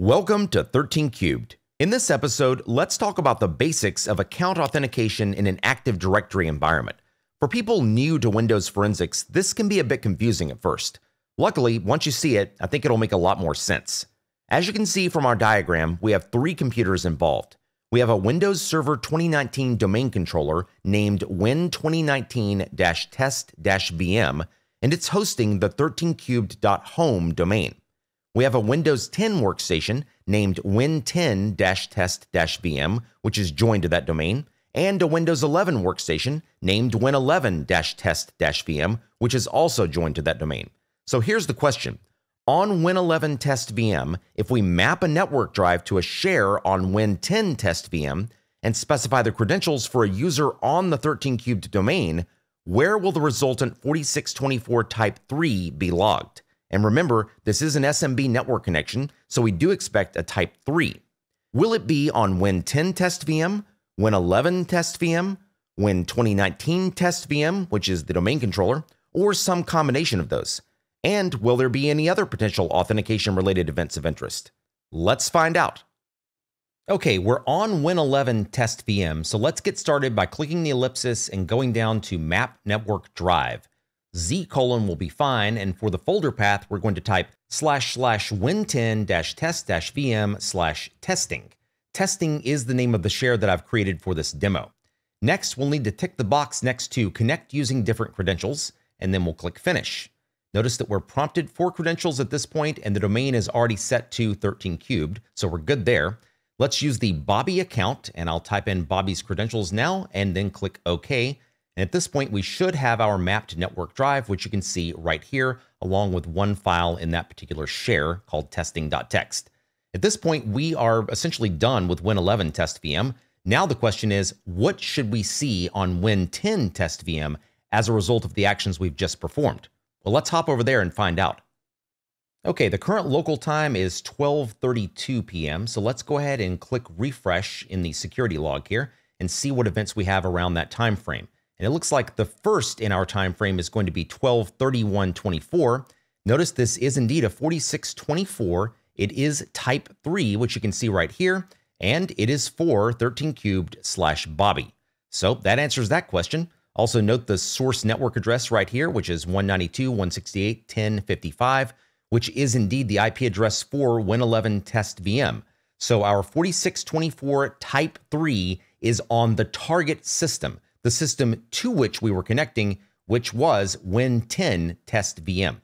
Welcome to 13 Cubed. In this episode, let's talk about the basics of account authentication in an Active Directory environment. For people new to Windows Forensics, this can be a bit confusing at first. Luckily, once you see it, I think it'll make a lot more sense. As you can see from our diagram, we have three computers involved. We have a Windows Server 2019 domain controller named win2019-test-vm, and it's hosting the 13cubed.home domain. We have a Windows 10 workstation named win10-test-vm, which is joined to that domain, and a Windows 11 workstation named win11-test-vm, which is also joined to that domain. So here's the question. On Win11 Test VM, if we map a network drive to a share on Win10 Test VM and specify the credentials for a user on the 13 cubed domain, where will the resultant 4624 type 3 be logged? And remember, this is an SMB network connection, so we do expect a type 3. Will it be on Win10 Test VM, Win11 Test VM, Win2019 Test VM, which is the domain controller, or some combination of those? And will there be any other potential authentication related events of interest? Let's find out. Okay, we're on Win11 test VM, so let's get started by clicking the ellipsis and going down to Map Network Drive. Z colon will be fine, and for the folder path, we're going to type slash slash win10 dash test dash VM slash testing. Testing is the name of the share that I've created for this demo. Next, we'll need to tick the box next to connect using different credentials, and then we'll click finish. Notice that we're prompted for credentials at this point and the domain is already set to 13 cubed, so we're good there. Let's use the Bobby account and I'll type in Bobby's credentials now and then click OK. And at this point, we should have our mapped network drive, which you can see right here, along with one file in that particular share called testing.txt. At this point, we are essentially done with Win11 test VM. Now the question is, what should we see on Win10 test VM as a result of the actions we've just performed? Well, let's hop over there and find out. Okay, the current local time is 12:32 p.m. So let's go ahead and click refresh in the security log here and see what events we have around that time frame. And it looks like the first in our time frame is going to be 12:31:24. Notice this is indeed a 4624. It is type 3, which you can see right here, and it is for 13 cubed slash Bobby. So that answers that question. Also note the source network address right here, which is 192.168.10.55, which is indeed the IP address for Win11 test VM. So our 4624 type 3 is on the target system, the system to which we were connecting, which was Win10 test VM.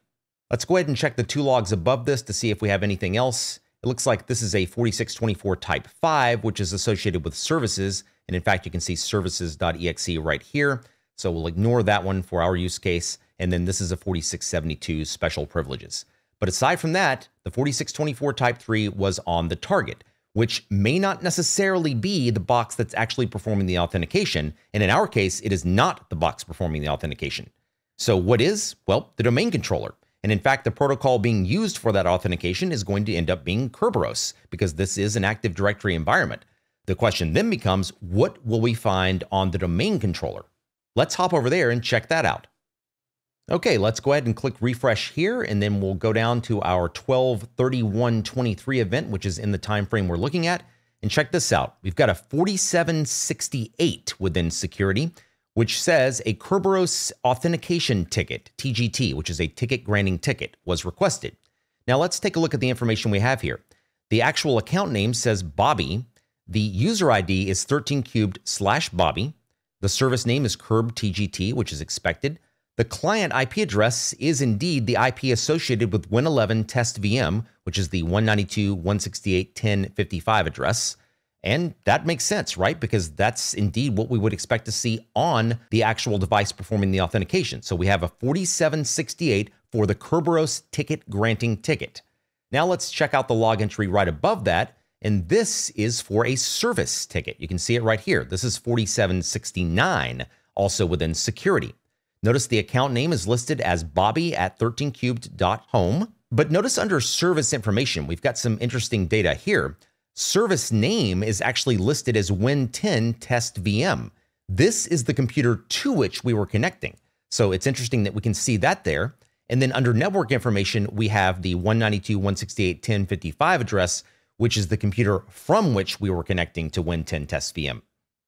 Let's go ahead and check the two logs above this to see if we have anything else. It looks like this is a 4624 type 5, which is associated with services. And in fact, you can see services.exe right here. So we'll ignore that one for our use case. And then this is a 4672 special privileges. But aside from that, the 4624 type 3 was on the target, which may not necessarily be the box that's actually performing the authentication. And in our case, it is not the box performing the authentication. So what is? Well, the domain controller. And in fact, the protocol being used for that authentication is going to end up being Kerberos because this is an Active Directory environment. The question then becomes, what will we find on the domain controller? Let's hop over there and check that out. Okay, let's go ahead and click refresh here, and then we'll go down to our 123123 event, which is in the time frame we're looking at. And check this out. We've got a 4768 within security, which says a Kerberos authentication ticket, TGT, which is a ticket granting ticket, was requested. Now let's take a look at the information we have here. The actual account name says Bobby. The user ID is 13 cubed slash Bobby. The service name is krbtgt, which is expected. The client IP address is indeed the IP associated with Win11 test VM, which is the 192.168.10.55 address. And that makes sense, right? Because that's indeed what we would expect to see on the actual device performing the authentication. So we have a 4768 for the Kerberos ticket granting ticket. Now let's check out the log entry right above that and this is for a service ticket. You can see it right here. This is 4769, also within security. Notice the account name is listed as Bobby at 13cubed.home. But notice under service information, we've got some interesting data here. Service name is actually listed as Win10 Test VM. This is the computer to which we were connecting. So it's interesting that we can see that there. And then under network information, we have the 192.168.10.55 address, which is the computer from which we were connecting to Win10 Test VM.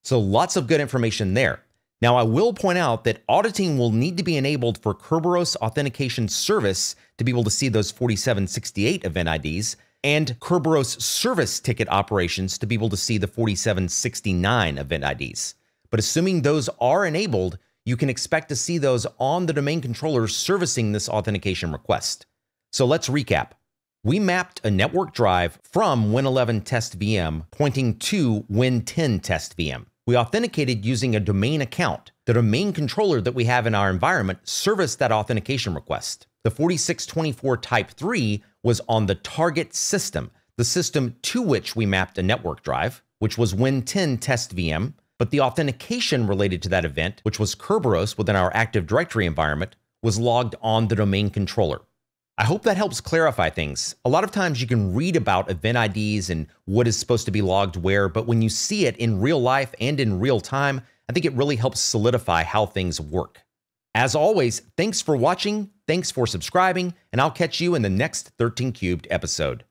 So lots of good information there. Now, I will point out that auditing will need to be enabled for Kerberos Authentication Service to be able to see those 4768 event IDs and Kerberos Service Ticket Operations to be able to see the 4769 event IDs. But assuming those are enabled, you can expect to see those on the domain controller servicing this authentication request. So let's recap. We mapped a network drive from Win11 Test VM pointing to Win10 Test VM. We authenticated using a domain account. The domain controller that we have in our environment serviced that authentication request. The 4624 Type 3 was on the target system, the system to which we mapped a network drive, which was Win10 Test VM, but the authentication related to that event, which was Kerberos within our Active Directory environment, was logged on the domain controller. I hope that helps clarify things. A lot of times you can read about event IDs and what is supposed to be logged where, but when you see it in real life and in real time, I think it really helps solidify how things work. As always, thanks for watching, thanks for subscribing, and I'll catch you in the next 13 Cubed episode.